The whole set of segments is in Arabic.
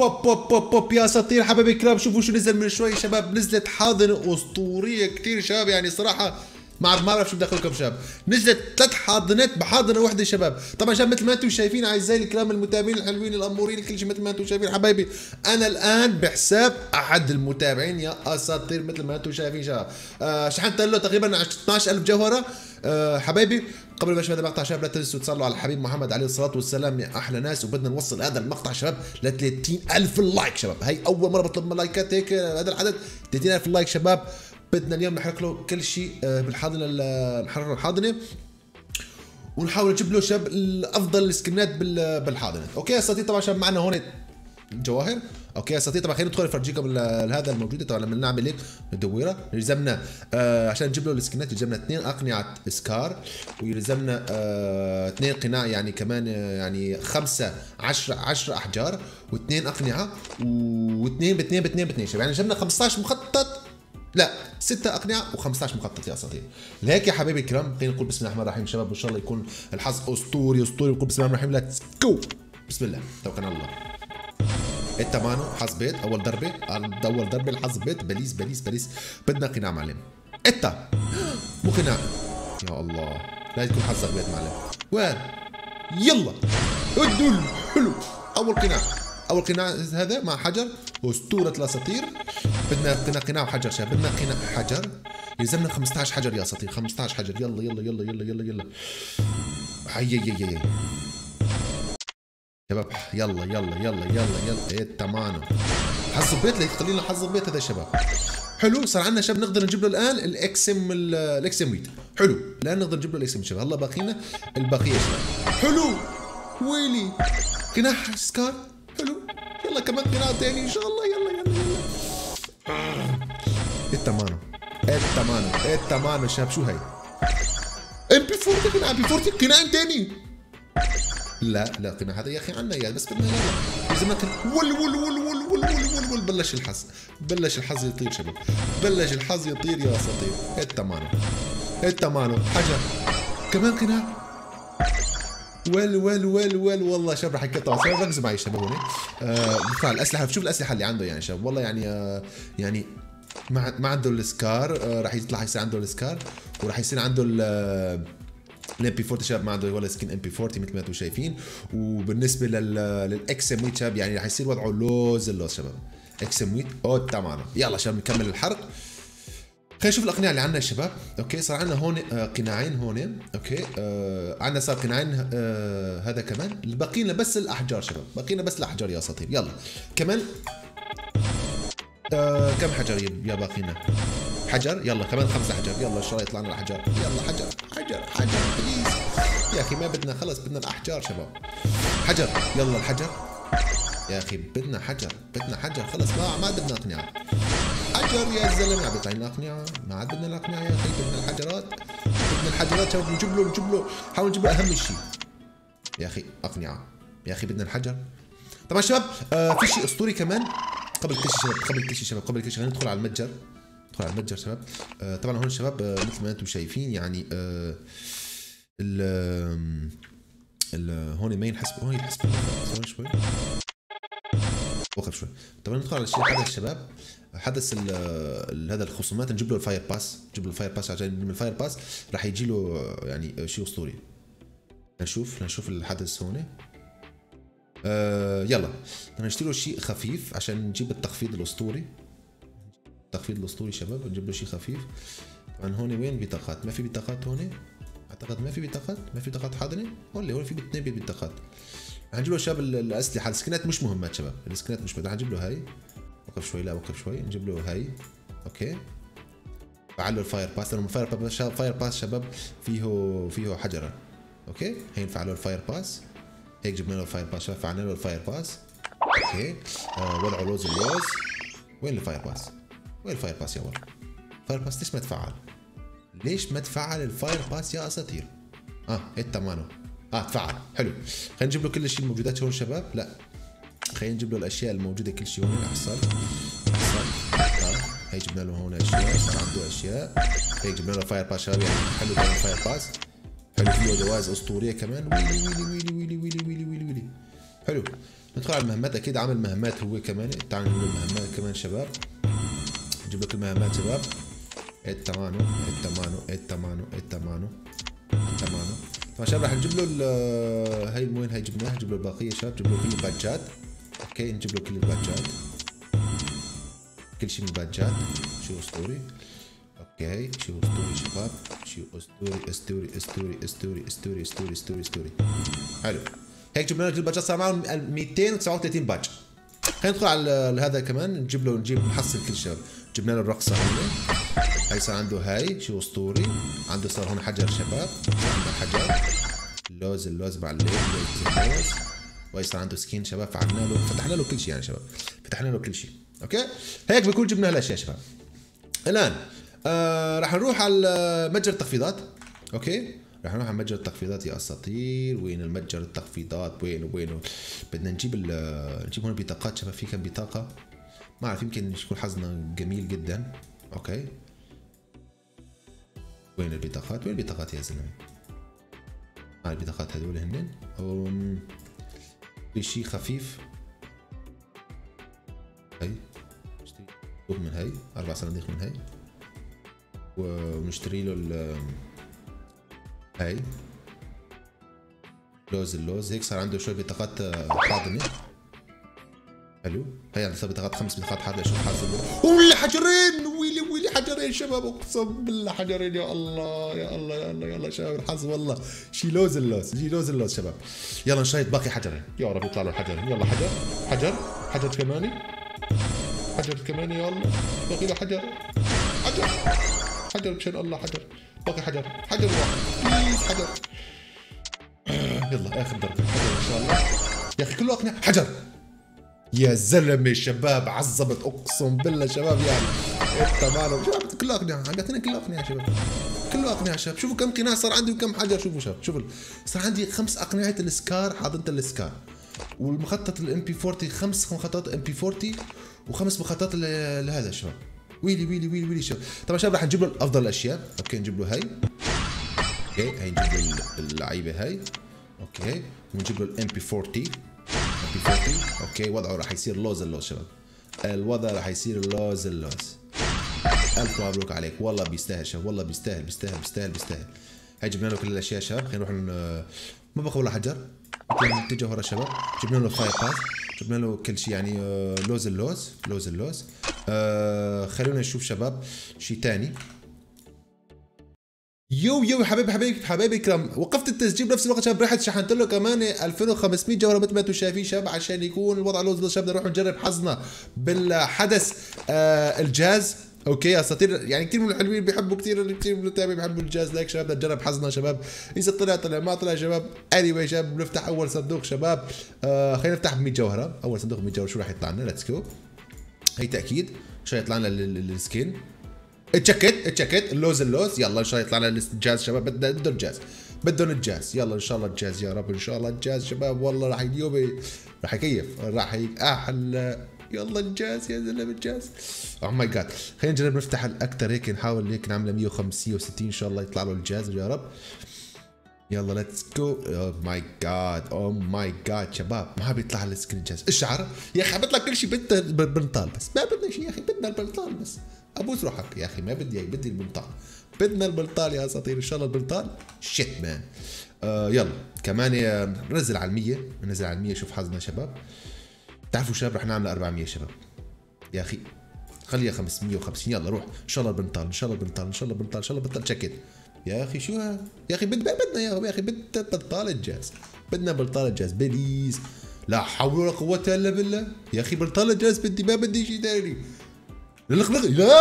بوب بوب بوب بوب. يا أساطير حبايبي الكرام شوفوا شو نزل من شوي شباب. نزلت حاضنة أسطورية كثير شباب. يعني صراحة ما ما بعرف شو بدي شباب. نزلت ثلاث حاضنات بحاضنة واحدة شباب. طبعا شباب مثل ما أنتم شايفين أعزائي الكرام المتابعين الحلوين الأمورين كل شيء مثل ما أنتم شايفين حبايبي. أنا الآن بحساب أحد المتابعين يا أساطير مثل ما أنتم شايفين شباب. آه شحنت له تقريبا 12000 جوهرة. آه حبايبي قبل نشوف هذا المقطع شباب لا تنسوا تصلوا على الحبيب محمد عليه الصلاة والسلام. يا أحلى ناس وبدنا نوصل هذا المقطع شباب ل 30000 like شباب. هي أول مرة بطلب من لايكات هيك هذا العدد 30000 like شباب. بدنا اليوم نحرق له كل شيء آه، بالحاضنة ال- نحرق له الحاضنة. ونحاول نجيب له شباب الأفضل السكنات بال- بالحاضنة. okay اساتذه طبعا شباب معنا هون الجواهر okay اساتذه طبعا خلينا ندخل نفرجيكم هذا الموجوده طبعا لما نعمل هيك ندوره يلزمنا آه عشان نجيب له السكنات يلزمنا اثنين أقنعة إسكار ويلزمنا آه اثنين قناع يعني كمان آه، يعني خمسة 10 10 أحجار واثنين أقنعة واثنين باثنين باثنين باثنين. يعني جبنا 15 مخطط. لا ستة أقنعة و15 مخطط يا أساطير. لهيك يا حبايبي الكرام خلينا نقول بسم الله الرحمن الرحيم. شباب وإن شاء الله يكون الحظ أسطوري أسطوري. ونقول بسم الله الرحمن الرحيم. let's go بسم الله. توكلنا على الله. انت مانو حظ بيت أول ضربه أول ضربه بيت. please please please. بدنا قناع معلم. انت! مو قناع. يا الله. لا يكون حظك بيت معلم. وين؟ يلا. ادول حلو أول قناع. أول قناع هذا مع حجر. أسطورة الأساطير. بدنا قناع قناع وحجر شباب. بدنا قناع حجر. يلزمنا 15 حجر يا أساطير. 15 حجر. يلا يلا يلا يلا يلا يلا. هي هي هي شباب يلا يلا يلا يلا يلا تمام حظ البيت ليك خلينا حظ البيت هذا شباب. حلو صار عندنا شباب نقدر نجيب له الآن ال XM ال- ال XM8. حلو الان نقدر نجيب له ال XM شباب. هلا باقينا البقية شباب. حلو ويلي؟ قناع SCAR حلو يلا كمان قناع تاني إن شاء الله. يلا يلا يلا. تمام إيه تمام شباب؟ شو هي MP 40 قناع بي 40 قناع تاني. لا لا قناع هذا يا أخي عنا اياه بس بدنا يلا لازم ناكل ول ول ول ول ول ول ول ول بلش الحظ بلش الحظ يطير شباب بلش الحظ يطير يا اساطير التمانو التمانو حجر كمان قناع ول ول ول ول والله شباب راح شباب ركزوا معي شباب هون آه الاسلحه شوف الاسلحه اللي عنده يعني شباب والله يعني آه يعني ما ما عنده ال SCAR آه راح يطلع يصير عنده ال SCAR وراح يصير عنده ال MP 40 شباب ما عنده ولا skin MP 40 مثل ما أنتم شايفين. وبالنسبة لل لل XM8 شباب يعني راح يصير وضعه لوز اللوز شباب. XM8 أو تمام يلا شباب نكمل الحرق. خلينا نشوف الأقنعة اللي عندنا يا شباب. okay صار عندنا هون آه، قناعين هون. okay آه عندنا صار قناعين آه هذا كمان. باقي لنا بس الأحجار شباب. باقي لنا بس الأحجار يا اساطير يلا كمان آه كم حجر يا باقينا؟ حجر؟ يلا كمان خمسة حجر. يلا ان شاء الله يطلع لنا الحجر؟ يلا حجر حجر حجر please يا أخي ما بدنا خلص بدنا الأحجار شباب. حجر يلا الحجر. يا أخي بدنا حجر بدنا حجر خلص ما ما بدنا أقنعة. حجر يا زلمة. عم بيطلع لنا اقنعه ما عاد بدنا الأقنعة يا أخي بدنا الحجرات. بدنا الحجرات شباب نجيب له نجيب له. حاول نجيب له أهم شيء يا أخي أقنعة. يا أخي بدنا الحجر. طبعا شباب آه في شيء أسطوري كمان. قبل كل شيء شباب قبل كل شيء شباب قبل كل شيء خلينا ندخل على المتجر. ندخل على المتجر شباب. آه طبعا هون شباب آه مثل ما أنتم شايفين يعني آه ال ال هون ما ينحسب هون ينحسب ثواني شوي. وقف شوي. طبعا ندخل على الشيء هذا الشباب حدث ال هذا الخصومات. نجيب له ال Fire Pass نجيب له ال Fire Pass عشان من ال Fire Pass راح يجي له يعني شيء أسطوري. نشوف نشوف الحدث هون. آه يلا. نشتري له شيء خفيف عشان نجيب التخفيض الأسطوري. التخفيض الأسطوري شباب نجيب له شيء خفيف. طبعا هون وين؟ بطاقات. ما في بطاقات هون؟ أعتقد ما في بطاقات. ما في بطاقات حاضنة؟ ولا هون في اثنين بطاقات رح نجيب له شباب ال- الأسلحة. السكنات مش مهمات شباب. السكنات مش مهمات. رح نجيب له هاي. وقف شوي. لا وقف شوي. نجيب له هاي. okay. فعل له ال Fire Pass. لأنه ال Fire Pass Fire Pass شباب فيه فيه حجرة. okay. هي نفعل له ال Fire Pass. هيك جبنا له ال Fire Pass. شباب فعلنا له ال Fire Pass. okay. آه وضعوا لوز اللوز. وين ال Fire Pass؟ وين ال Fire Pass يا ولد؟ ال Fire Pass ليش ما تفعل؟ ليش ما تفعل ال Fire Pass يا أساطير؟ آه إيه تمانو آه تفعل حلو. خلينا نجيب له كل شيء الموجودات هون شباب. لا خلينا نجيب له الأشياء الموجودة كل شيء هون احسن احسن آه. هي جبنا له هون أشياء صار عنده أشياء. هيك جبنا له Fire Pass شباب. يعني حلو كمان ال Fire Pass. حلو فيه جوائز أسطورية كمان. ويلي ويلي ويلي ويلي ويلي ويلي ويلي ويلي حلو. ندخل على المهمات. أكيد عامل مهمات هو كمان. تعالوا نقول المهمات كمان شباب. نجيب لك المهمات شباب التمانو التمانو التمانو التمانو التمانو. طبعا شباب راح نجيب له ال- هاي وين هاي جبناها نجيب له الباقية شباب نجيب له كل البادجات okay نجيب له كل البادجات كل شيء من البادجات شيء أسطوري. okay شيء أسطوري شباب. شيء أسطوري أسطوري أسطوري أسطوري أسطوري أسطوري أسطوري أسطوري. حلو. هيك جبنا له كل البادجات صار معهم 239 باج. خلينا ندخل على هذا كمان نجيب له نجيب نحصل كل شيء. جبنا له الرقصة هون هاي صار عنده هاي شيء أسطوري. عنده صار هون حجر شباب. حجر. اللوز اللوز مع الليل لوز اللوز وهي صار عنده skin شباب. فعلنا له فتحنا له كل شيء يعني شباب. فتحنا له كل شيء. okay؟ هيك بكون جبنا هالاشياء شباب. الآن آه راح نروح على متجر التخفيضات. okay؟ راح نروح على متجر التخفيضات يا أساطير. وين المتجر التخفيضات؟ وين وين؟ بدنا نجيب نجيب هون بطاقات شباب في كم بطاقة؟ ما أعرف يمكن يكون حظنا جميل جدا. okay. وين البطاقات؟ وين البطاقات يا زلمة؟ هاي البطاقات هذول هن؟ في شيء خفيف؟ هاي. نشتري من هاي. أربع صناديق من هاي. ونشتري له هاي. لوز اللوز. هيك صار عنده شوي بطاقات آه، حاضنة. حلو. هي عنده بطاقات خمس بطاقات حاضنة شوف حاضنه ولا حجرين! ويلي ويلي حجرين شباب اقسم بالله حجرين. يا الله يا الله يا الله يا الله شباب الحظ والله شي لوز اللوز شي لوز اللوز شباب. يلا نشيط باقي حجرين. يا رب يطلع له حجرين. يلا حجر حجر حجر كماني. حجر كمان يا الله. باقي له حجر. حجر. حجر مشان الله حجر. باقي حجر. حجر واحد. حجر. آه، يلا آخر ضربه حجر إن شاء الله. يا أخي كله اقنع حجر. يا زلمة شباب عظمت أقسم بالله شباب يعني. إنت مالهم شباب كله اقنعه عندنا كله اقنعه شباب. كله اقنعه شباب. شوفوا كم قناع صار عندي وكم حجر. شوفوا شباب. شوفوا. صار عندي خمس أقنعة السكار حاضنة السكار. والمخطط ال MP 40 خمس مخططات MP 40 وخمس مخططات لهذا شباب. ويلي ويلي ويلي ويلي شباب طبعا شباب راح نجيب له أفضل الأشياء. okay نجيب له هاي. okay هاي نجيب له اللعيبة هاي. okay ونجيب له ال MP 40 MP 40 okay وضعه راح يصير لوز اللوز شباب. الوضع راح يصير لوز اللوز. ألف مبروك عليك. والله بيستاهل شباب. والله بيستاهل بيستاهل بيستاهل بيستاهل. هاي جبنا له كل الأشياء شباب. خلينا نروح ما بقى ولا حجر. نتجه ورا شباب. جبنا له Fire Pass جبنا له كل شيء يعني آه، لوز اللوز لوز اللوز. آه خلونا نشوف شباب شيء تاني. يو يو حبيبي حبيبي حبايبي الكرام. وقفت التسجيل بنفس الوقت شباب رحت شحنت له كمان 2500 جوهره مثل ما أنتم شايفين شباب عشان يكون الوضع لوز لوز شباب نروح نجرب حظنا بالحدث آه الجاز. okay أساطير يعني كثير من الحلوين بيحبوا كثير كثير من المتابعين بيحبوا الجاز. like شباب نجرب حظنا شباب. إذا طلع طلع ما طلع شباب. anyway شباب بنفتح أول صندوق شباب. آه خلينا نفتح ب 100 جوهرة. أول صندوق ب 100 جوهرة. شو راح يطلع لنا؟ let's go هي تأكيد شو يطلع لنا ال- ال- ال skin اتشكت اتشكت. اللوز اللوز. يلا إن شاء الله يطلع لنا الجاز شباب. بدنا بدهم الجاز بدهم الجاز. يلا إن شاء الله الجاز يا رب. إن شاء الله الجاز شباب. والله راح اليوم راح يكيف راح أحلى يلا الجاز يا زلمة الجاز. oh my god خلينا نجرب نفتح الاكثر هيك نحاول هيك نعمل 150 و60 إن شاء الله يطلع له الجاز يا رب. يلا let's go oh my god oh my god شباب ما بيطلع ال skin جاز الشعر يا أخي بيطلع كل شيء بدنا البنطال بس. ما بدنا شيء يا أخي بدنا البنطال بس. أبوس روحك يا أخي ما بدي بدي البنطال. بدنا البنطال يا أساطير إن شاء الله البنطال. shit man آه يلا كمان ننزل على المية ننزل على المية شوف حظنا شباب. تعرفوا شباب رح نعمل 400 شباب. يا أخي خليها 550 يلا روح. إن شاء الله البنطال إن شاء الله البنطال إن شاء الله البنطال إن شاء الله البنطال. تشكت يا أخي شو؟ هذا يا أخي بدنا بدنا يا أخي بدنا بنطال الجاز. بدنا بنطال الجاز. please. لا حول ولا قوة إلا بالله. يا أخي بنطال الجاز بدي ما بدي شيء ثاني لخلق يا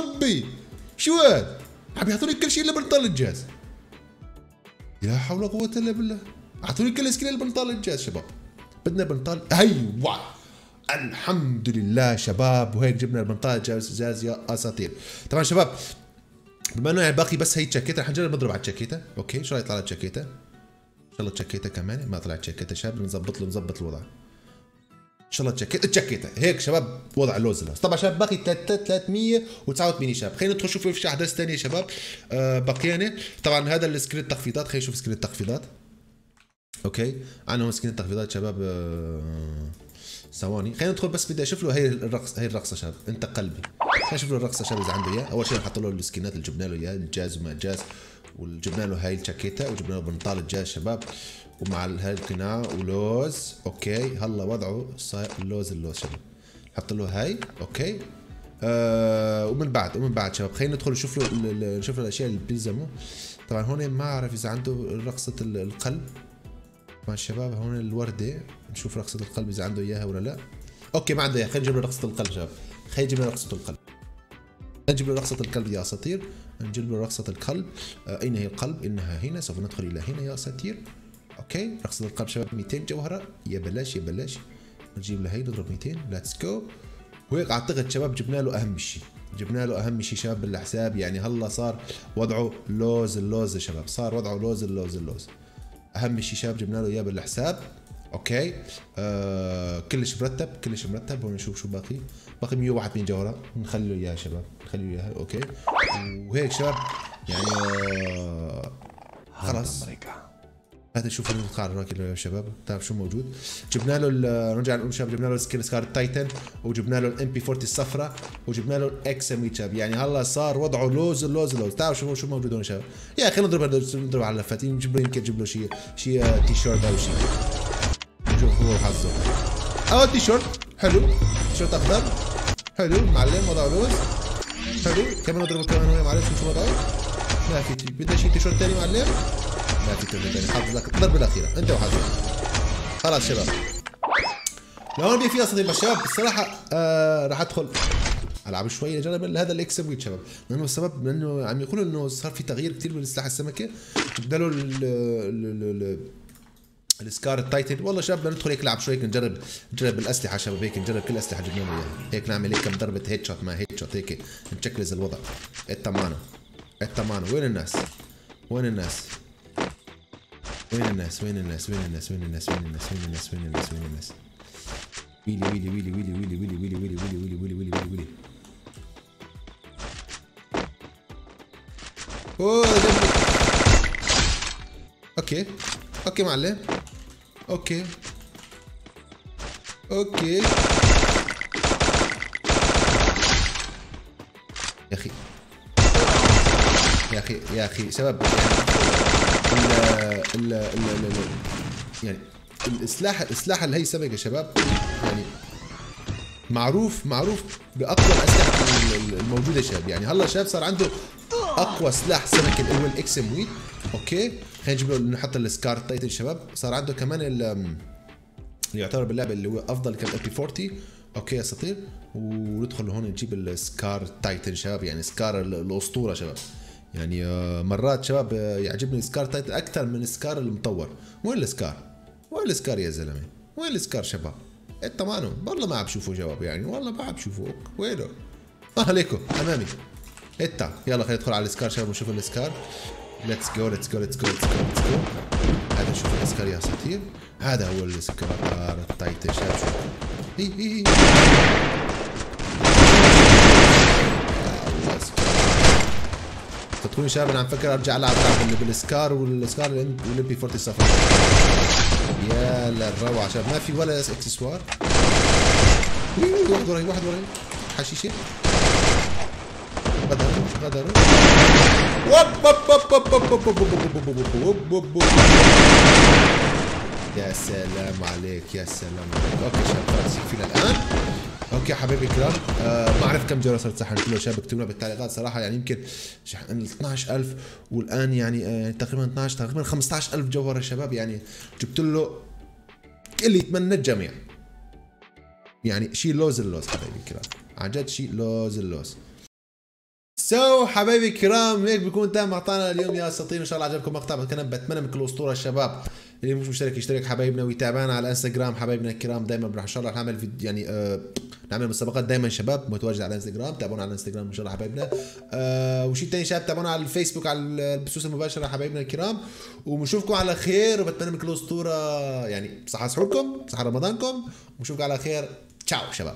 ربي. شو؟ هذا عم يعطوني كل شيء إلا بنطال الجاز. لا حول ولا قوة إلا بالله. اعطوني كل skin إلا بنطال الجاز شباب. بدنا بنطال أيوه الحمد لله شباب وهيك جبنا البنطال جاز جاز يا أساطير. طبعا شباب بما إنه يعني باقي بس هي الجاكيتة رح نجرب نضرب على الجاكيتة. okay ان شاء الله يطلع لنا إن شاء الله الجاكيتة كمان ما طلعت جاكيته شباب نظبط له نظبط الوضع. إن شاء الله الجاكيته الجاكيتة. هيك شباب وضع اللوز طبعا شباب باقي 389 شباب. خلينا ندخل نشوف في أحداث ثانية شباب. آه بقيانة. طبعا هذا ال skin التخفيضات خلينا نشوف skin التخفيضات. okay؟ عندنا هون skin التخفيضات شباب آه، ثواني. خلينا ندخل بس بدي أشوف له هي الرقص هي الرقصة شباب. انت قلبي. خلينا نشوف له الرقصة شباب إذا عنده إياه. أول شيء نحط له ال skin ات اللي جبنا له اياها الجاز وما جاز وجبنا له هاي الجاكيتة وجبنا له بنطال الجاز شباب. ومع هاي القناع ولوز okay. هلا وضعه صاير اللوز اللوز شباب. حط له هاي okay. آه ومن بعد ومن بعد شباب. خلينا ندخل نشوف له نشوف له الأشياء اللي بيلزمه طبعا هون ما أعرف إذا عنده رقصة ال- القلب. مع الشباب. هون الوردة نشوف رقصة القلب إذا عنده إياها ولا لا. okay ما عنده إياها خلينا نجيب له رقصة القلب شباب. خلينا نجيب له رقصة القلب. نجيب له رقصة القلب يا أساطير. نجيب له رقصة القلب. آه أين هي القلب؟ إنها هنا سوف ندخل إلى هنا يا أساطير. okay رقصة القلب شباب 200 جوهرة. يا بلاش يا بلاش. نجيب له هي نضرب 200 let's go وهيك أعتقد شباب جبنا له أهم شيء. جبنا له أهم شيء شباب بالحساب. يعني هلا صار وضعه لوز اللوز يا شباب. صار وضعه لوز اللوز اللوز. أهم شيء شباب جبنا له إياه بالحساب. okay؟ آه كلش مرتب كلش مرتب. ونشوف شو باقي. باقي 181 جوهره نخلي له إياها شباب. نخلي له إياها. okay؟ وهيك شباب يعني آه خلاص. هذا شوف القاع الراكب يا شباب. تعرف شو موجود؟ جبنا له نرجع نقول شباب جبنا له السكيل سكار التايتن وجبنا له الام بي 40 الصفراء وجبنا له الاكس ام شباب يعني هلا صار وضعه لوز لوز لوز. تعرف شو شو موجود هون شباب؟ يا أخي نضرب نضرب على اللفات. نجيب له يمكن نجيب له شيء شيء تي شيرت أو شيء نشوف هو حظه. آه تي شيرت حلو. تي شيرت أخضر. حلو. معلم وضعه لوز. حلو. كمان نضربه كمان معلم شو وضعه. ما في بدنا شيء تي شيرت ثاني معلم. ما في T ثاني حظ لك. الضربه الاخيره انت وحظك خلاص شباب. لو في قصه يبقى شباب الصراحه آه راح أدخل. ألعب شوي اجرب هذا ال XM8 شباب. لأنه السبب لأنه عم يقولوا إنه صار في تغيير كثير بالسلاح السمكة. ال- ال SCAR ال Titan. والله شباب بدنا ندخل هيك نلعب شوي نجرب نجرب الأسلحة شباب. هيك نجرب كل الاسلحه جبنا له اياها هيك نعمل هيك كم ضربة headshot ما headshot هيك نشكلز الوضع. التمانو التمانو وين الناس؟ وين الناس؟ وين الناس؟ وين الناس؟ وين الناس؟ وين الناس؟ وين الناس؟ وين الناس؟ وين الناس؟ وين الناس؟ ويلي ويلي ويلي ويلي ويلي ويلي ويلي ويلي ويلي ويلي ويلي ويلي ويلي اوه أوكي أوكي معلم أوكي okay يا أخي يا أخي يا أخي شباب يعني ال ال ال ال يعني السلاح السلاح اللي هي سمك يا شباب يعني معروف معروف بأقوى الاسلحه ال- ال- الموجودة شباب. يعني هلا شباب صار عنده أقوى سلاح سمك اللي هو ال XM8 okay؟ خلينا نجيب له نحط ال SCAR Titan شباب. صار عنده كمان ال اللي يعتبر باللعبة اللي هو أفضل كان MP 40 okay يا اساطير وندخل هون نجيب ال SCAR Titan شباب يعني SCAR ال- الأسطورة شباب. يعني آه، مرات شباب آه، يعجبني ال SCAR Titan أكثر من ال SCAR المطور. وين ال SCAR؟ وين ال SCAR يا زلمة؟ وين ال SCAR شباب؟ انت مانو؟ والله ما عم بشوفه جواب يعني والله ما عم بشوفه وينه؟ آه عليكم. أمامي. انت. يلا خلينا ندخل على ال SCAR شباب ونشوف ال SCAR. let's go let's go let's go let's go let's go هذا شوف الاسكار يا أساطير. هذا هو السكار التايتن شباب. شوف الله سكار. تدخلون شباب أنا عم فكر ارجع العب اللي بالسكار والسكار والامبي 40 صفر يا للروعه شباب ما في ولا اكسسوار واحد وراي واحد وراي حشيشه غدر غدر وب وب وب وب وب وب وب وب وب وب وب. يا سلام عليك يا سلام عليك. okay شباب يكفينا الآن. أوكي حبايبي الكرام. آه ما أعرف كم جوله صرت شحنت له شباب اكتبوا لنا بالتعليقات صراحة يعني يمكن شحن 12000 والآن يعني آه تقريبا 12 تقريبا 15000 جوهره يا شباب يعني جبت له اللي يتمنى الجميع. يعني شيء لوز اللوز حبايبي الكرام. عن جد شيء لوز اللوز. so حبايبي الكرام هيك بيكون تم مقطعنا اليوم يا أساطير. إن شاء الله عجبكم مقطع بتمنى من كل أسطورة الشباب اللي مش مشترك يشترك حبايبنا ويتابعنا على انستغرام حبايبنا الكرام دائما إن شاء الله نعمل فيديو يعني آه نعمل مسابقات دائما شباب متواجد على انستغرام تابعونا على الانستغرام إن شاء الله حبايبنا. آه وشيء ثاني شباب تابعونا على الفيسبوك على البثوث المباشرة حبايبنا الكرام. وبنشوفكم على خير وبتمنى من كل أسطورة. يعني صحة سحوركم صحة رمضانكم. ونشوفكم على خير. تشاو شباب.